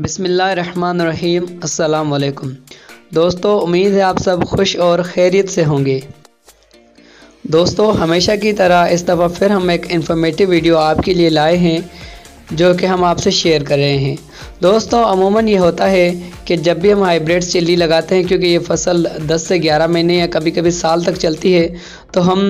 बिसमीम अल्लाम दोस्तों, उम्मीद है आप सब खुश और खैरियत से होंगे। दोस्तों, हमेशा की तरह इस दफ़ा फिर हम एक इन्फॉर्मेटिव वीडियो आपके लिए लाए हैं, जो कि हम आपसे शेयर कर रहे हैं। दोस्तों, अमूमन ये होता है कि जब भी हम हाइब्रिड चिल्ली लगाते हैं, क्योंकि ये फ़सल 10 से 11 महीने या कभी कभी साल तक चलती है तो हम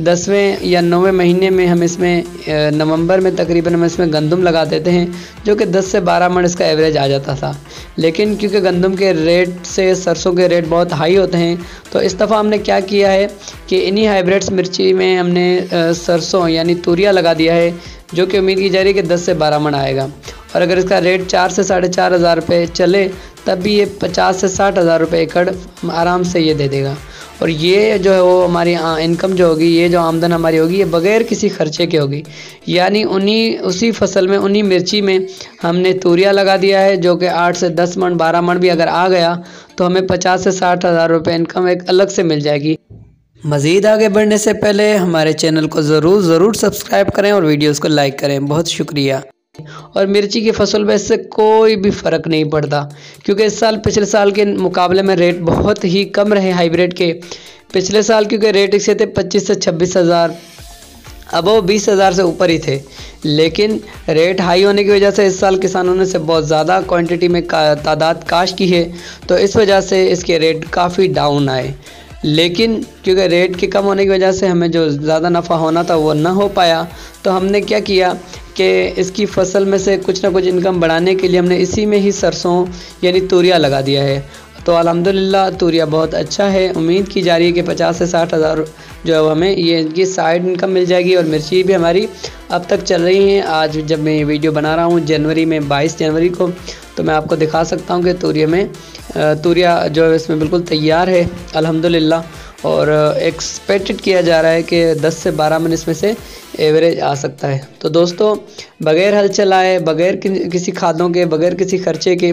दसवें या नौवें महीने में हम इसमें नवंबर में तकरीबन हम इसमें गंदम लगा देते हैं, जो कि 10 से 12 मन इसका एवरेज आ जाता था। लेकिन क्योंकि गंदम के रेट से, सरसों के रेट बहुत हाई होते हैं तो इस दफ़ा हमने क्या किया है कि इन्हीं हाइब्रिड्स मिर्ची में हमने सरसों यानी तूरिया लगा दिया है, जो कि उम्मीद की जा रही है कि 10 से 12 मन आएगा। और अगर इसका रेट चार से साढ़े चार हज़ार रुपये चले, तब भी ये पचास से साठ हज़ार रुपये एकड़ आराम से ये दे देगा। और ये जो है वो हमारी इनकम जो होगी, ये जो आमदन हमारी होगी, ये बग़ैर किसी ख़र्चे के होगी। यानी उन्हीं, उसी फ़सल में, उन्हीं मिर्ची में हमने तूरिया लगा दिया है, जो कि आठ से दस मण, बारह मण भी अगर आ गया तो हमें पचास से साठ हज़ार रुपये इनकम एक अलग से मिल जाएगी। मज़ीद आगे बढ़ने से पहले हमारे चैनल को ज़रूर ज़रूर सब्सक्राइब करें और वीडियोज़ को लाइक करें। बहुत शुक्रिया। और मिर्ची की फ़सल में इससे कोई भी फ़र्क नहीं पड़ता क्योंकि इस साल पिछले साल के मुकाबले में रेट बहुत ही कम रहे हाइब्रिड के। पिछले साल क्योंकि रेट इसे थे पच्चीस से छब्बीस हज़ार अब वो बीस हज़ार से ऊपर ही थे। लेकिन रेट हाई होने की वजह से इस साल किसानों ने से बहुत ज़्यादा क्वांटिटी में का, तादाद काश की है तो इस वजह से इसके रेट काफ़ी डाउन आए। लेकिन क्योंकि रेट के कम होने की वजह से हमें जो ज़्यादा नफ़ा होना था वो ना हो पाया तो हमने क्या किया कि इसकी फ़सल में से कुछ ना कुछ इनकम बढ़ाने के लिए हमने इसी में ही सरसों यानी तूरिया लगा दिया है। तो अलहमदिल्ला तूरिया बहुत अच्छा है। उम्मीद की जा रही है कि पचास से साठ हज़ार जो है हमें ये इनकी साइड इनकम मिल जाएगी और मिर्ची भी हमारी अब तक चल रही हैं। आज जब मैं ये वीडियो बना रहा हूँ, जनवरी में 22 जनवरी को तो मैं आपको दिखा सकता हूँ कि तूरिया में तूरिया जो है इसमें बिल्कुल तैयार है। अल्हम्दुलिल्लाह। और एक्सपेक्टेड किया जा रहा है कि 10 से 12 मन इसमें से एवरेज आ सकता है। तो दोस्तों बग़ैर हल चलाए बग़ैर कि, किसी खादों के बग़ैर किसी खर्चे के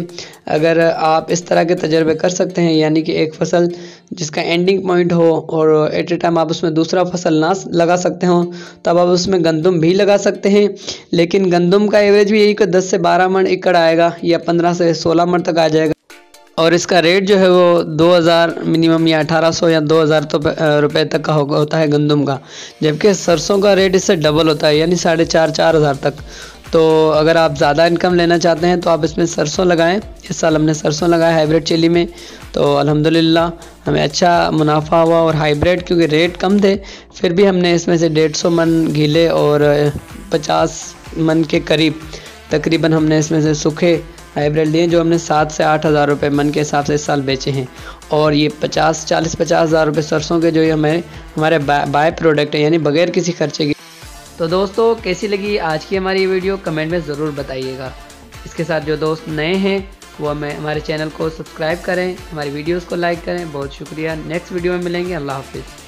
अगर आप इस तरह के तजर्बे कर सकते हैं यानी कि एक फ़सल जिसका एंडिंग पॉइंट हो और एट ए टाइम आप उसमें दूसरा फ़सल ना लगा सकते हो तब आप उसमें गंदम भी लगा सकते हैं। लेकिन गंदम का एवरेज भी यही कि दस से बारह मन एकड़ आएगा या पंद्रह से सोलह मन तक आ जाएगा। और इसका रेट जो है वो 2000 मिनिमम या 1800 या 2000 तो रुपए तक का होता है गंदम का। जबकि सरसों का रेट इससे डबल होता है, यानी साढ़े चार चार हज़ार तक। तो अगर आप ज़्यादा इनकम लेना चाहते हैं तो आप इसमें सरसों लगाएँ। इस साल हमने सरसों लगाया हाइब्रिड चिली में। तो अल्हम्दुलिल्लाह, हमें अच्छा मुनाफा हुआ और हाइब्रिड क्योंकि रेट कम थे, फिर भी हमने इसमें से डेढ़ सौ मन गीले और पचास मन के करीब तकरीबन हमने इसमें से सूखे हाइब्रिड लिए जो हमने सात से आठ हज़ार रुपये मन के हिसाब से इस साल बेचे हैं। और ये पचास, चालीस, पचास हज़ार रुपये सरसों के जो ये हमें, हमारे बाय प्रोडक्ट है, यानी बगैर किसी खर्चे की। तो दोस्तों, कैसी लगी आज की हमारी वीडियो? कमेंट में ज़रूर बताइएगा। इसके साथ जो दोस्त नए हैं, वो हमें, हमारे चैनल को सब्सक्राइब करें, हमारी वीडियोज़ को लाइक करें। बहुत शुक्रिया। नेक्स्ट वीडियो में मिलेंगे। अल्लाह हाफिज़।